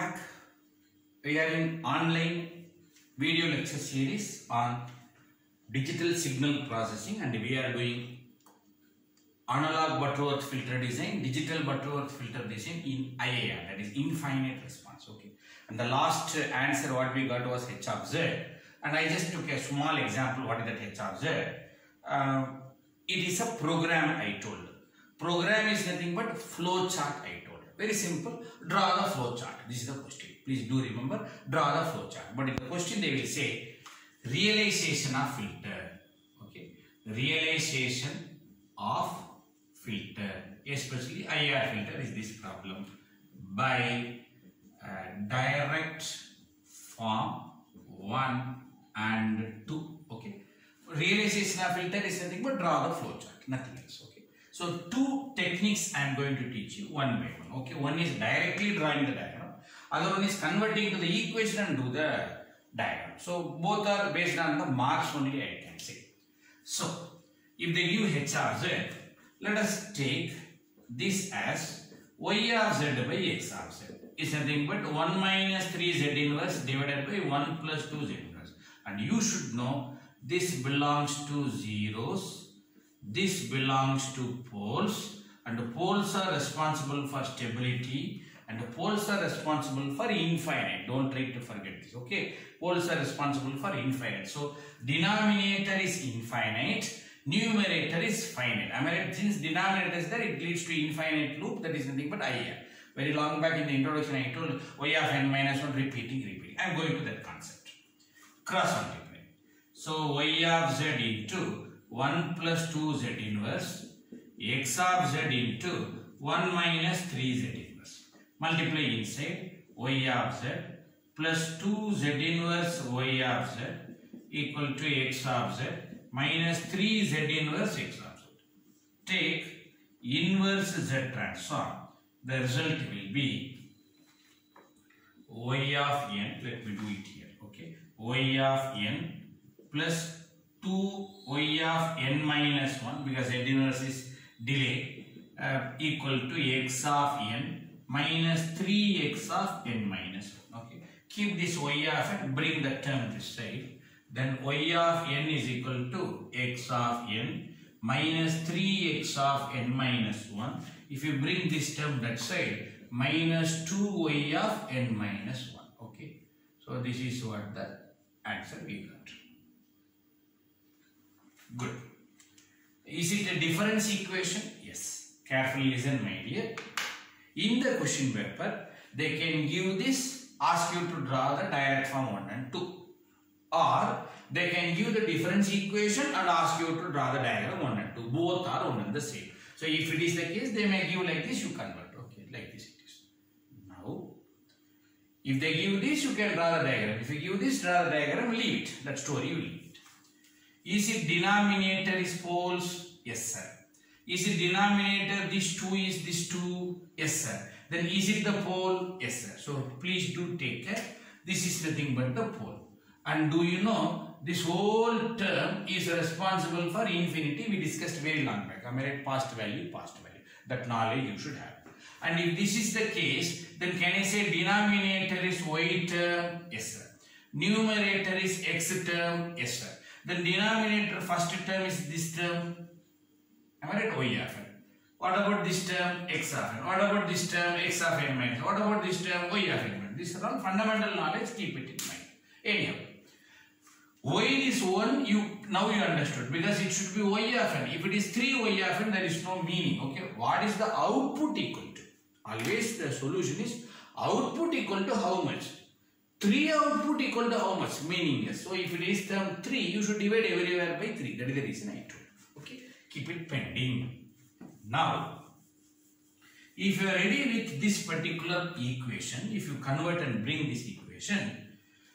Back. We are in online video lecture series on digital signal processing and we are doing analog Butterworth filter design, digital Butterworth filter design in IIR that is infinite response. Okay. And the last answer what we got was H of Z and I just took a small example what is that H of Z. Uh, it is a program I told. Program is nothing but flow chart I. Very simple. Draw the flow chart. This is the question. Please do remember. Draw the flow chart. But in the question they will say realization of filter. Okay. Realization of filter. Especially IIR filter is this problem. By uh, direct form 1 and 2. Okay. Realization of filter is nothing but draw the flow chart. Nothing else. So two techniques I am going to teach you one by one. Okay, one is directly drawing the diagram, other one is converting to the equation and do the diagram. So both are based on the marks only I can say. So if they give h of z, let us take this as y of z by x of z is nothing but 1 minus 3 z inverse divided by 1 plus 2 z inverse. And you should know this belongs to zeros this belongs to poles and poles are responsible for stability and poles are responsible for infinite. Don't try to forget this. Okay. Poles are responsible for infinite. So denominator is infinite. Numerator is finite. I right? Since denominator is there, it leads to infinite loop. That is nothing but IIR. Very long back in the introduction, I told y of n minus 1 repeating, repeating. I am going to that concept. Cross multiply. So y of z into 1 plus 2z inverse x of z into 1 minus 3z inverse. Multiply inside y of z plus 2z inverse y of z equal to x of z minus 3z inverse x of z. Take inverse z transform. The result will be y of n. Let me do it here. Okay. y of n plus 2 y of n minus 1 because z inverse is delay uh, equal to x of n minus 3x of n minus 1. Okay. Keep this y of n, bring the term this side. Then y of n is equal to x of n minus 3x of n minus 1. If you bring this term that side, minus 2y of n minus 1. Okay. So this is what the answer we got. Good. Is it a difference equation? Yes. Carefully listen, my dear. In the question paper, they can give this, ask you to draw the direct form 1 and 2. Or they can give the difference equation and ask you to draw the diagram 1 and 2. Both are one and the same. So if it is the case, they may give like this, you convert. Okay, like this it is. Now, if they give this, you can draw the diagram. If you give this, draw the diagram, leave it. That story you leave. Is it denominator is poles? Yes, sir. Is it denominator this 2 is this 2? Yes, sir. Then is it the pole? Yes, sir. So please do take care. This is nothing but the pole. And do you know this whole term is responsible for infinity? We discussed very long back. I mean, past value, past value. That knowledge you should have. And if this is the case, then can I say denominator is y term? Yes, sir. Numerator is x term? Yes, sir. The denominator first term is this term. Am I right? Oh, n. What about this term? X of n. What about this term? X of n minus. What about this term? Y of n minus. These are all fundamental knowledge. Keep it in mind. Anyhow, y is 1, you now you understood because it should be y of n. If it is 3 y of n, there is no meaning. Okay, what is the output equal to? Always the solution is output equal to how much? 3 output equal to how much? Meaningless. So if it is term 3, you should divide everywhere by 3. That is the reason I told. Okay, keep it pending. Now, if you are ready with this particular equation, if you convert and bring this equation,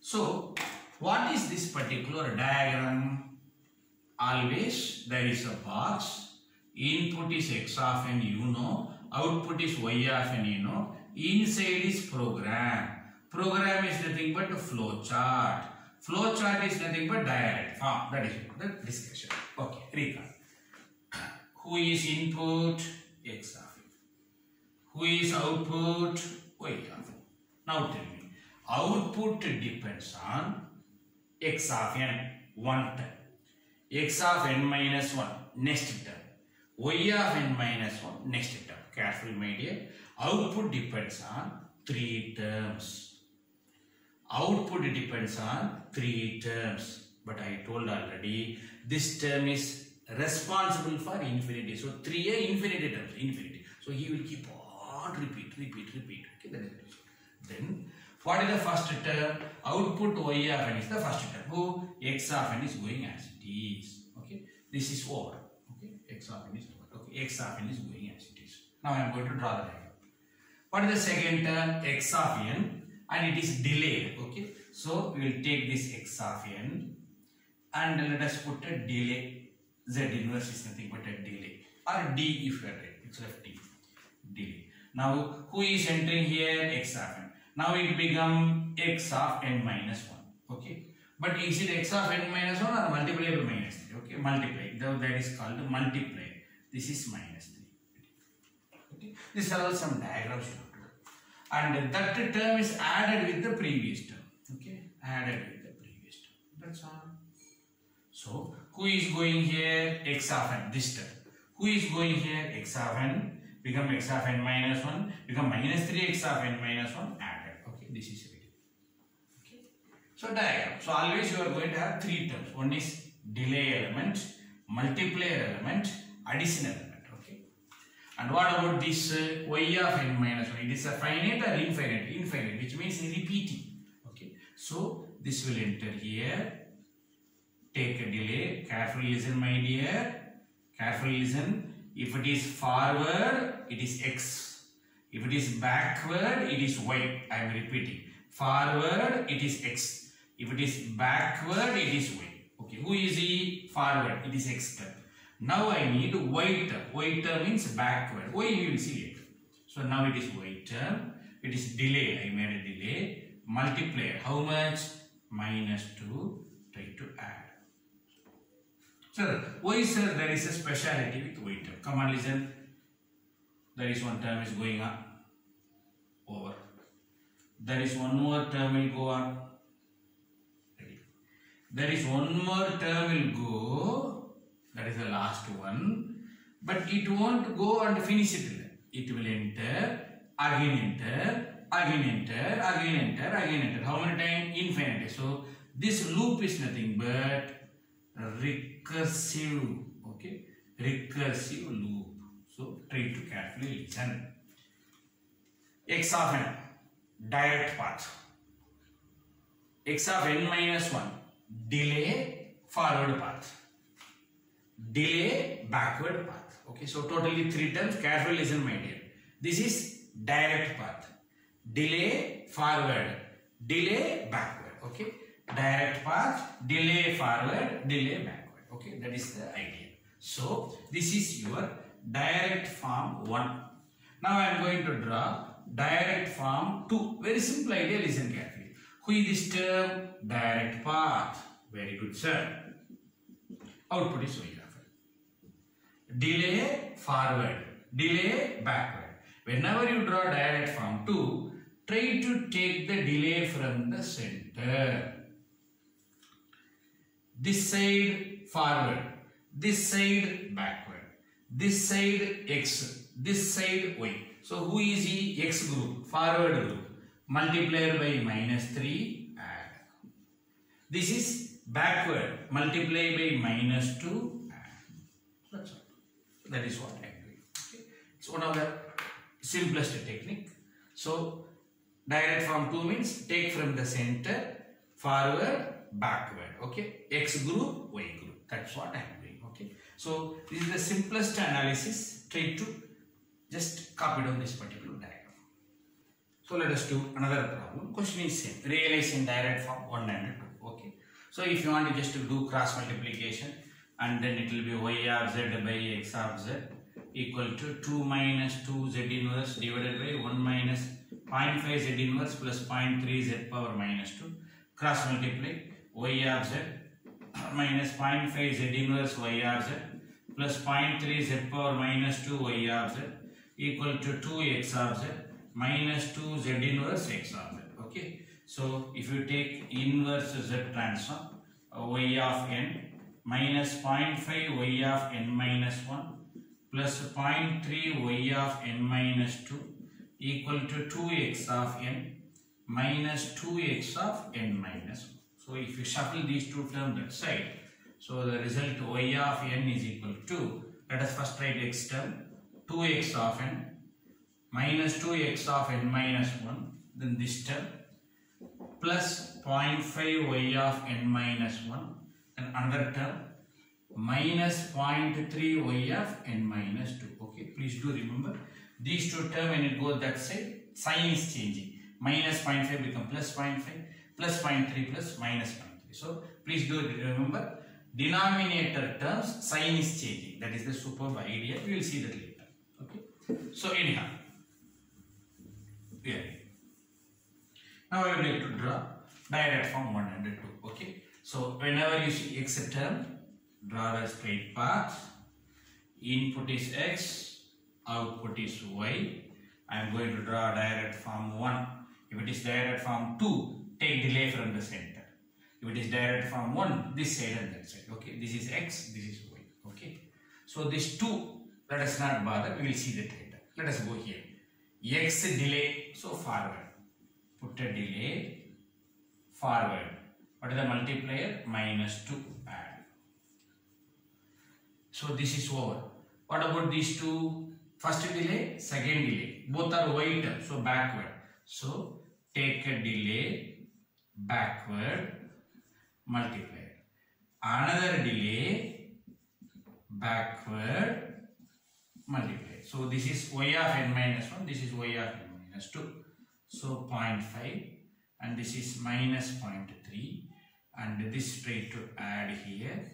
so what is this particular diagram? Always there is a box, input is x of n you know, output is y of n you know, inside is program. Program is nothing but flow chart. Flow chart is nothing but direct Ah, That is the discussion. Okay, recall. Who is input? X of n. Who is output? Y of n. Now tell me, output depends on x of n, one term. x of n minus 1, next term. y of n minus 1, next term. Careful, my dear. Output depends on three terms. Output depends on three terms. But I told already, this term is responsible for infinity. So, three are infinity terms, infinity. So, he will keep on repeat, repeat, repeat. Okay, that is the. Then, what is the first term? Output y of n is the first term. Who? x of n is going as it is. Okay, this is over. Okay, x of n is. Okay, x of n is going as it is. Now, I am going to draw the diagram. What is the second term? x of n and it is delayed. Okay, so we will take this x of n and let us put a delay. Z inverse is nothing but a delay or d if you are right. It's left d. Delay. Now who is entering here? x of n. Now it become x of n minus 1. Okay. But is it x of n minus 1 or multiply by minus 3? Okay. Multiply. That is called multiply. This is minus 3. Okay. These are all some diagrams you do. And that term is added with the previous term. Okay. Added with the previous term. That's all. So, who is going here? x of n, this term. Who is going here? x of n, become x of n minus 1, become minus 3x of n minus 1 added. Okay, this is ready. Okay. So, diagram. So, always you are going to have three terms. One is delay element, multiplier element, addition element. Okay. And what about this uh, y of n minus 1? It is a finite or infinite? Infinite, which means repeating. Okay. So, this will enter here take a delay. Carefully listen, my dear. Carefully listen. If it is forward, it is x. If it is backward, it is y. I am repeating. Forward, it is x. If it is backward, it is y. Okay. Who is he? Forward. It is x term. Now I need. Y term means backward. Y you will see it. So now it is term. It is delay. I made a delay. Multiplier. How much? Minus 2. Try to add. Sir, why sir there is a speciality with term? Come on listen. There is one term is going up. Over. There is one more term will go on. Ready. There is one more term will go. That is the last one. But it won't go and finish it. It will enter, again enter, again enter, again enter, again enter. How many times? Infinity. So this loop is nothing but recursive okay recursive loop so try to carefully listen x of n direct path x of n minus 1 delay forward path delay backward path okay so totally three terms carefully listen my dear this is direct path delay forward delay backward okay direct path, delay forward, delay backward. Okay, that is the idea. So, this is your direct form 1. Now, I am going to draw direct form 2. Very simple idea, listen carefully. Who is this term? Direct path. Very good, sir. Output is of Delay forward, delay backward. Whenever you draw direct form 2, try to take the delay from the center this side forward, this side backward, this side x, this side y. So who is he? X group, forward group. Multiplier by minus 3, add. This is backward, multiply by minus 2, add. That's all. That is what I am doing. Okay. It's one of the simplest technique. So direct from 2 means take from the center, forward, backward. Okay. X group y group. That's what i am doing. Okay. So this is the simplest analysis. Try to just copy down this particular diagram. So let us do another problem. Question is same. In direct form 1 and 2 okay. So if you want to just do cross multiplication and then it will be y of z by x of z equal to 2 minus 2 z inverse divided by 1 minus 0.5 z inverse plus 0.3 z power minus 2 cross multiply y of z minus 0.5 z inverse y of z plus 0.3 z power minus 2 y of z equal to 2 x of z minus 2 z inverse x of z. Okay. So if you take inverse z transform uh, y of n minus 0.5 y of n minus 1 plus 0.3 y of n minus 2 equal to 2x of n minus 2x of n minus 1. So if you shuffle these two terms that side, so the result y of n is equal to, let us first write x term, 2x of n minus 2x of n minus 1, then this term, plus 0.5 y of n minus 1, and another term, minus 0.3 y of n minus 2. Okay, please do remember, these two terms when it goes that side, sign is changing. Minus 0.5 become plus 0.5, plus 0.3 plus minus 0.3. So, please do remember, denominator terms, sign is changing. That is the superb idea. We will see that later. Okay. So, anyhow, yeah. Now, I would like to draw direct form 1 and 2. Okay. So, whenever you see x term, draw a straight path. Input is x, output is y. I am going to draw direct form 1. If it is direct form 2, take delay from the center. If it is direct form 1, this side and that side. Okay, this is x, this is y. Okay, so this 2, let us not bother, we will see that later. Let us go here. x delay, so forward. Put a delay, forward. What is the multiplier? Minus 2, add. So this is over. What about these two? First delay, second delay. Both are term, so backward. So take a delay, backward, multiplier. Another delay, backward, multiply. So this is y of n minus 1, this is y of n minus 2. So 0.5 and this is minus 0.3 and this straight to add here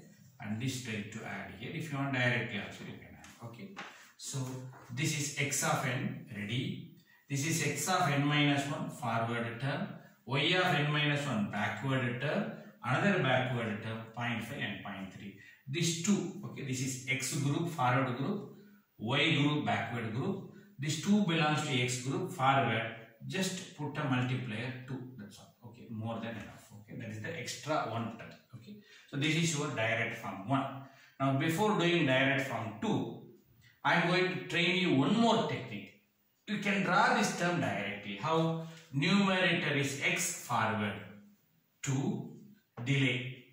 and this straight to add here. If you want directly also you can add. Okay. So this is x of n ready. This is x of n minus 1 forward term. y of n minus 1 backward term. Another backward term 0.5 and 0.3. These two, okay, this is x group forward group, y group backward group. This two belongs to x group forward. Just put a multiplier 2. That's all. Okay, more than enough. Okay, that is the extra one term. Okay, so this is your direct form 1. Now before doing direct form 2, I am going to train you one more technique. You can draw this term directly. How? Numerator is x forward, 2 delay.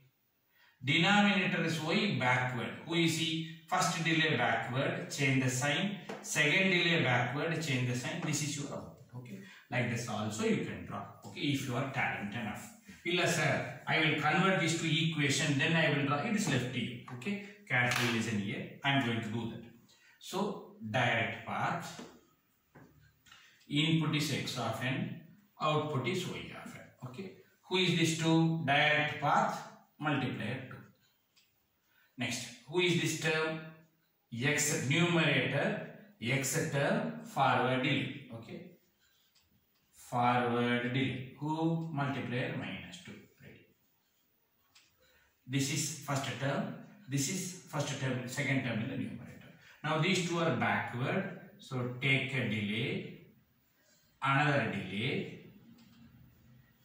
Denominator is y backward. who is see? First delay backward, change the sign. Second delay backward, change the sign. This is your output. Okay. Like this also you can draw. Okay. If you are talented enough. Illa sir, I will convert this to equation, then I will draw. It is left to you. Okay. Carefully listen here. I am going to do that. So, direct path. Input is x of n. Output is y of n. Okay. Who is this two? Direct path multiplier 2. Next, who is this term? x numerator, x term forward delay. Okay. Forward delay. Who multiplier minus 2. Ready. This is first term. This is first term, second term in the numerator. Now these two are backward. So take a delay, another delay.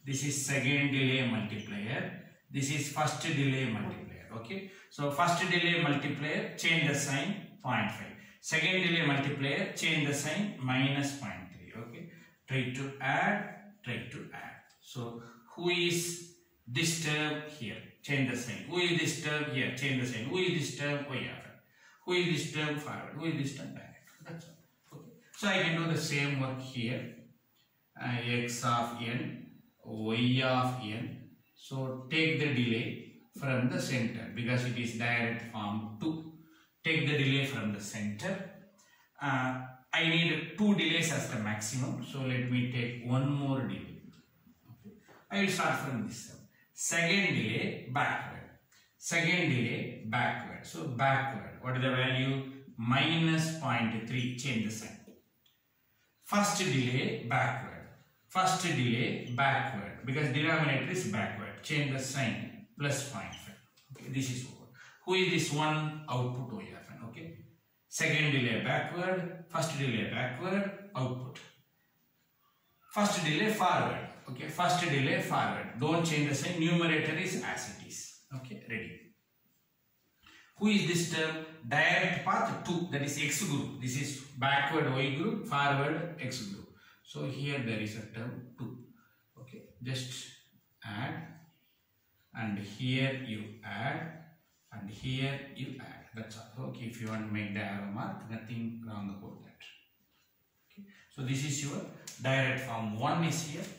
This is second delay multiplier. This is first delay multiplier. Okay. So first delay multiplier, change the sign 0.5. Second delay multiplier, change the sign minus 0.3. Try to add, try to add. So who is term here? Change the sign. Who is term here? Change the sign. Who is this term? Oh yeah. Who is term forward? Who is term back? That's all. Okay. So I can do the same work here. Uh, x of n, y of n. So take the delay from the center because it is direct form 2. Take the delay from the center. Uh, I need two delays as the maximum. So let me take one more delay. Okay. I will start from this. Second delay backward. Second delay backward. So backward. What is the value? Minus 0.3. Change the sign. First delay backward. First delay backward. Because denominator is backward. Change the sign. Plus 0.5. Okay. This is over. Who is this one? Output OFN. Okay. Second delay backward. First delay backward. Output. first delay forward okay first delay forward don't change the sign numerator is as it is okay ready who is this term direct path 2 that is x group this is backward y group forward x group so here there is a term 2 okay just add and here you add and here you add that's all okay if you want to make the arrow mark nothing wrong about that. Okay. So this is your direct form 1 is here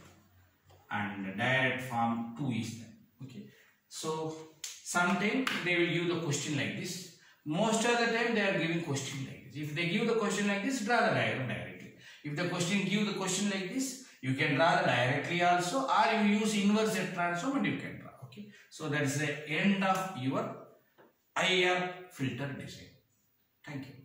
and direct form 2 is there. Okay. So sometimes they will give the question like this. Most of the time they are giving question like this. If they give the question like this draw the diagram directly. If the question give the question like this you can draw the directly also or you use inverse transform and you can draw. Okay. So that is the end of your IIR filter design thank you